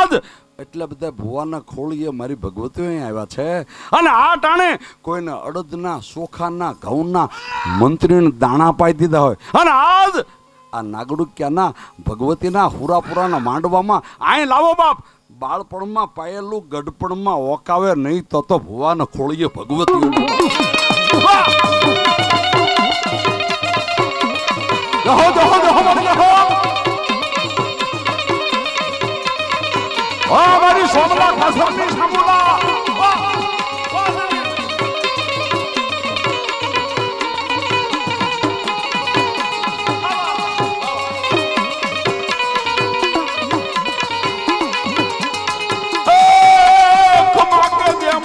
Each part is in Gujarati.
આજ એટલે બધા ભુવાના ખોળીએ મારી ભગવતીઓ અહીં આવ્યા છે. અને આ ટાણે કોઈને અડદના ચોખાના ઘઉંના મંત્રીને દાણા પાઈ દીધા હોય. અને આજ આ નાગડુક્યાના ભગવતીના હુરાપુરાના માંડવામાં આય લાવો બાપ. બાળપણમાં પાયેલું ગઢપણમાં ઓકાવે નહીં તો તો ભુવાના ખોળીએ ભગવતીઓ. જહો જહો જહો મારી જહો ઓ મારી સોમલા ખાસરની સામુલા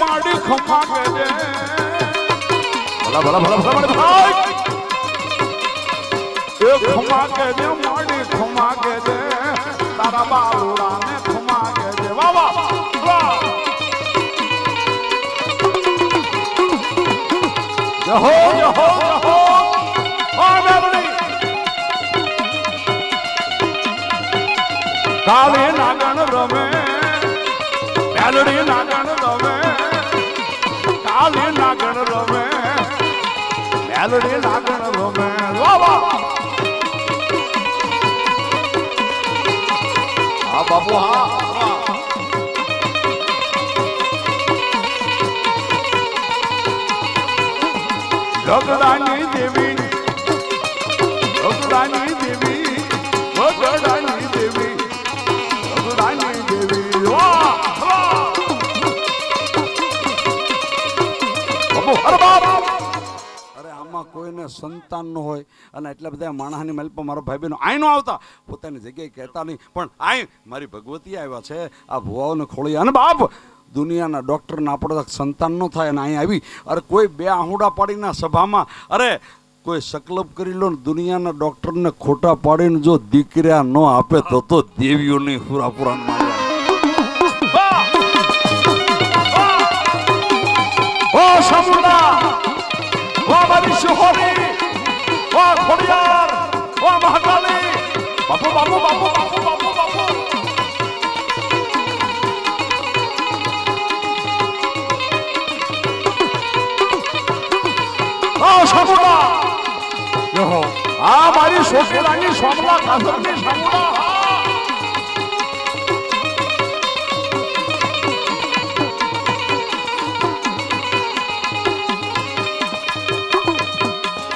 માડી ખમા કે દે. ભલા ભલા ભલા ભલા ભલા ભાઈ એ ખમા કે દે માડી ખમા કે દે. તારા બાલુડાને જહો જહો જહો આ મેમણી કાલે નાગણ રમે મેલડી નાગણ રમે કાલે નાગણ રમે મેલડી નાગણ રમે વાહ ગગડાની દેવી ગગડાની દેવી ગગડાની દેવી ગગડાની દેવી. અરે, આમાં કોઈને સંતાન ન હોય અને એટલા બધા માણસની મહેલ પર મારા ભાઈ બહેનો આઈ નો આવતા. પોતાની જગ્યાએ કહેતા નહીં, પણ આય, મારી ભગવતી આવ્યા છે, આ ભુવાઓને ખોળી અને બાપ. દુનિયાના ડૉક્ટરને આપણે સંતાન ન થાય અને અહીંયા આવી. અરે કોઈ બે આહુડા પાડીના સભામાં, અરે કોઈ સકલપ કરી લો ને દુનિયાના ડૉક્ટરને ખોટા પાડીને જો દીકરા ન આપે તો તો દેવીઓની હુરાપુરા ઓ સમુદા ઓ મારી શિહોરી ઓ ખોડિયાર, ઓ મહાકાલી બાપુ બાપુ બાપુ બાપુ બાપુ ઓ સમુદા યહો આ મારી સોશિલાની સોમલા કાસરની સમુદા હા.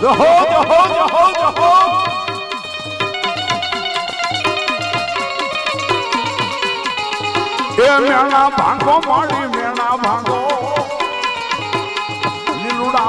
જહો જહો જહો જહો એ મેણા ભાંગો માડી મેણા ભાંગો લીલુડા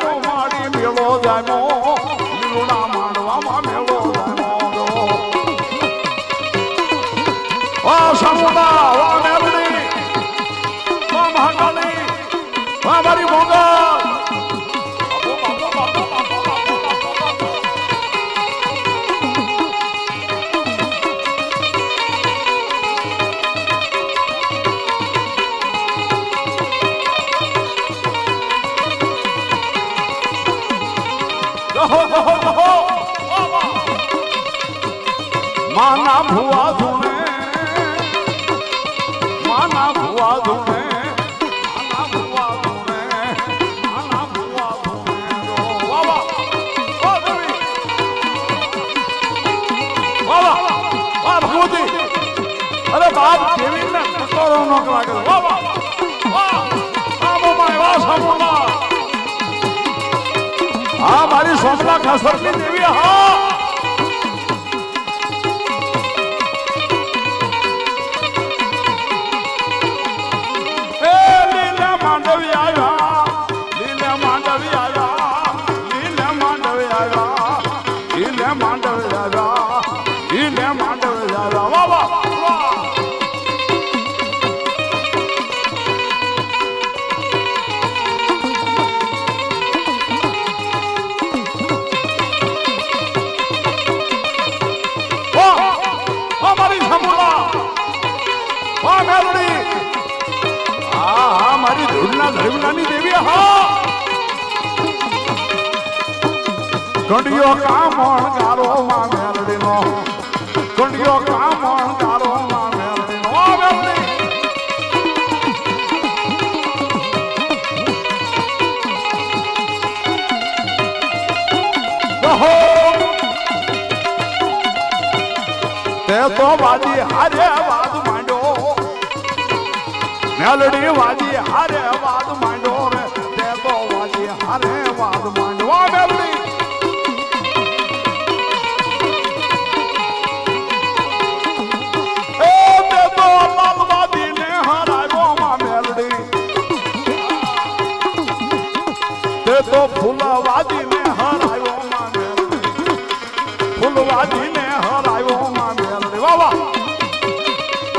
નો લાગે વાહ વાહ વાહ હા મારી સોમલા ખાસરની દેવી હા હા હા, મારી ધૂળના ધર્મનાની દેવી હા. કંડિયો કામણ ગારો માં મેલડીનો કંડિયો કામણ ગારો માં મેલડીનો મેલડી તે તો વાજી હારે માંડ્યો મેલડી વાજી હારે વાદ માંડો રે તે તો વાજી હારે વાદ માંડ્યો.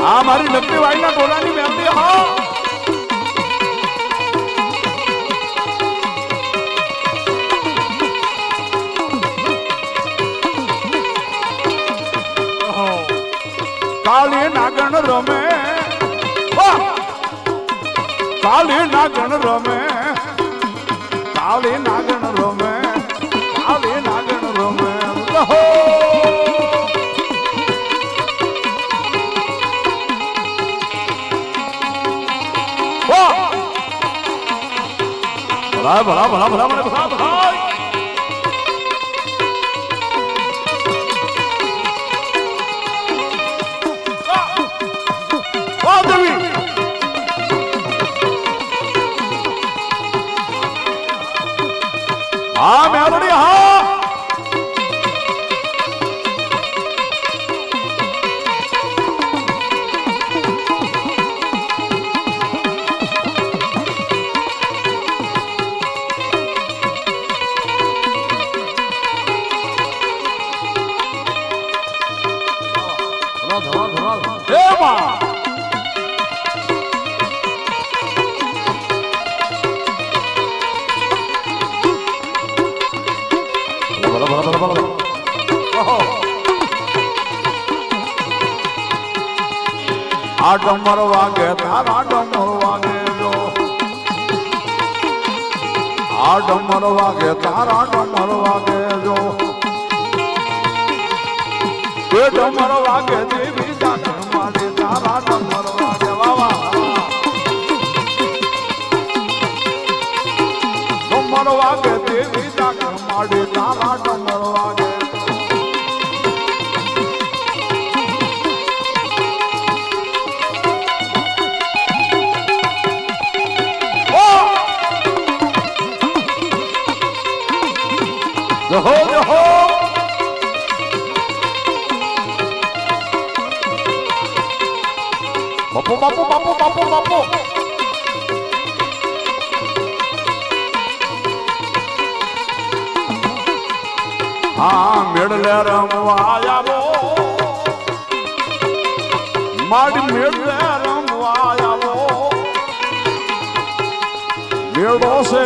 આ મારી લક્ષ્મી વાળીના ટોળાની મેલડી હા. કાલે નાગણ રમે. કાલે નાગણ રમે. કાલે નાગણ રમે. ભલા ભલા ભલા ભલા ડમર વાગે, તારા ડમર વાગે આ ડમર વાગે, તારા ડમર વાગે જો. એ ડમર વાગે દેવી તારા ડમર વાગે. વાવા બાપુ બાપુ બાપુ બાપુ બાપુ હા, મેળલે રમવા આવો. માડ મેળલે રમવા આવો. મેળો છે